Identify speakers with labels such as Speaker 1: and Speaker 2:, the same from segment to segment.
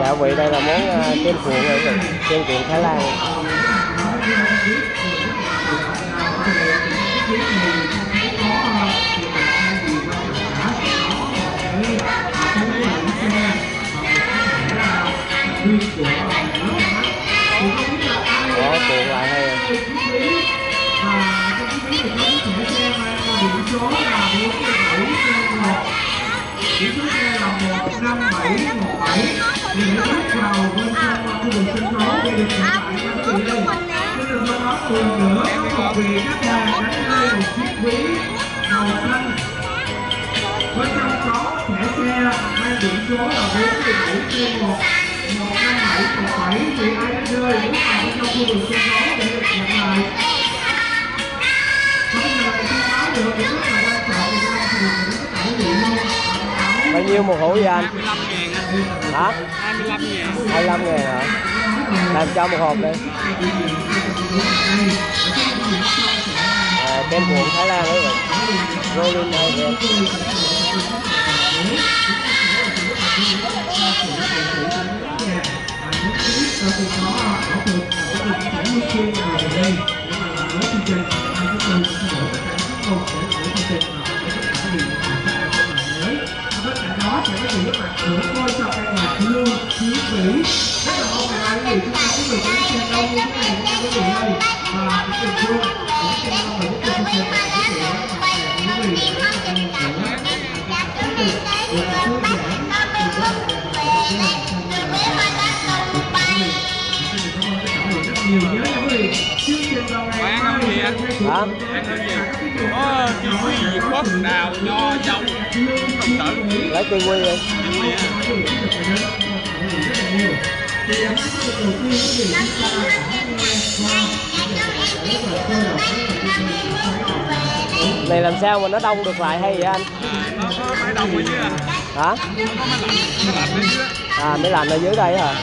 Speaker 1: dạ vị đây là món à, kem cuộn rồi vị. Kem cuộn thái lan.
Speaker 2: 15717 Thì hãy bước vào bên trong khu vực sân khấu để được nhận lại các chị đây Xin được sau đó cùng nữa có một vị khách hàng đánh rơi một chiếc ví màu xanh Bên trong có thẻ xe mang biển số là 47 C1 15717 Thì ai đánh rơi bước vào bên trong khu vực sân khấu để được nhận lại giờ là thông báo được thì rất là quan trọng
Speaker 1: bao nhiêu một hũ vậy anh?
Speaker 3: 25 ngàn
Speaker 1: hả?
Speaker 3: 25 ngàn.
Speaker 1: 25 ngàn hả? Làm cho một hộp đi. À, kem cuộn Thái Lan đấy vậy Rolling hay kem
Speaker 2: đó sẽ có sự mặt cho ngôi sao ca khí lưu rất là mong là quý vị chúng ta có được những xem đông như thế này chúng ta có thể đây và cũng đừng quên những xem đông và những chương trình của quý vị để cho em nữa tiếp tục được thư giãn được có một cái nhiều nhớ nha quý vị chương trình vào ngày mai
Speaker 3: không gì anh?
Speaker 1: Hả?
Speaker 3: ăn hơn gì có kiwi việt quất đào nho dâu
Speaker 1: lấy kiwi đi.
Speaker 3: Kiwi á
Speaker 1: này làm sao mà nó đông được lại hay vậy anh?
Speaker 3: Nó ở dưới à
Speaker 1: hả? À mấy lạnh ở dưới đây hả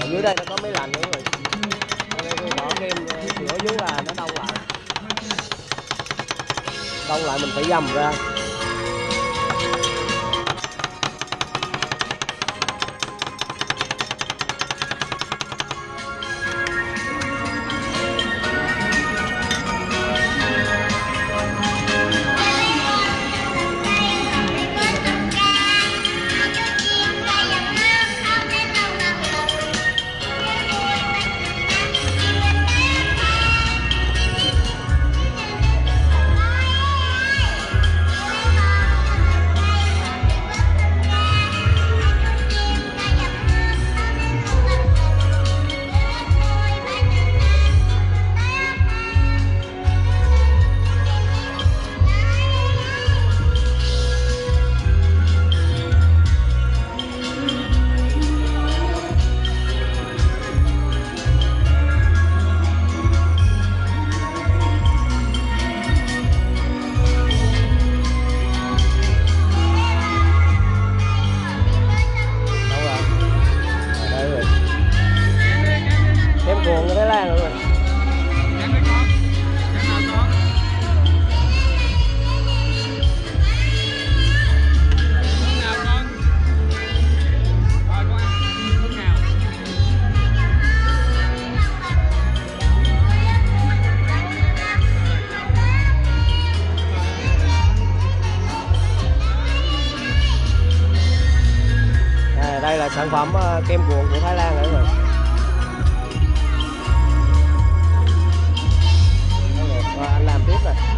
Speaker 1: Ở dưới đây nó có mấy lạnh nữa rồi tôi bỏ kem ờ, sữa dưới là nó đông lại. Đông lại mình phải dầm ra. Là sản phẩm ờ, kem cuộn của Thái Lan rồi. Các bạn anh làm tiếp này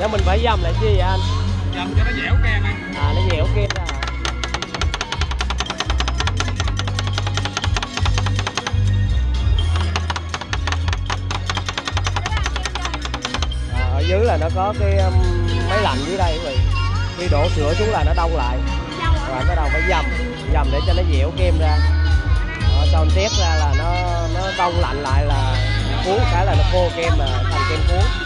Speaker 1: Chắc mình phải dầm lại chi vậy anh?
Speaker 3: dầm cho nó dẻo kem anh.
Speaker 1: À nó dẻo kem ra hả? À, ở dưới là nó có cái um, máy lạnh dưới đây quý vị. Khi đổ sữa xuống là nó đông lại. Và bắt đầu phải dầm. Dầm để cho nó dẻo kem ra. Đó, xong tét ra là nó nó đông lạnh lại là cuốn cái là nó khô kem là thành kem cuốn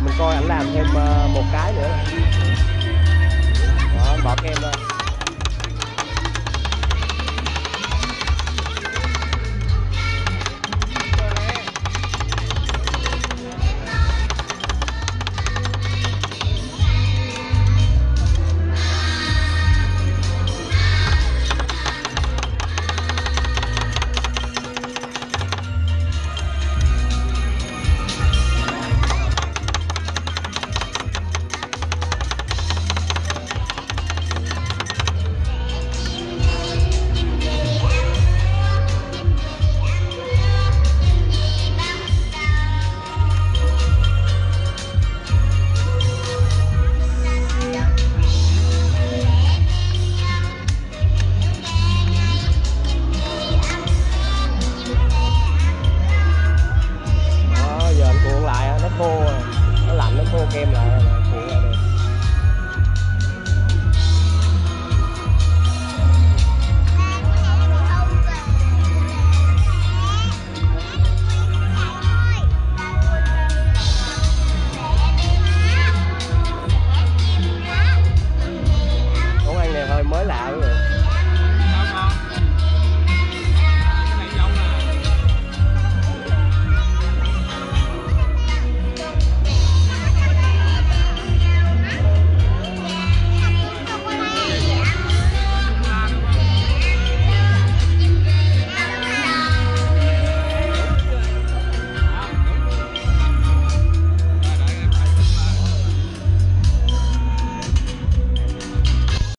Speaker 1: mình coi ảnh làm thêm ờ, một cái nữa. Đó, bỏ kem ra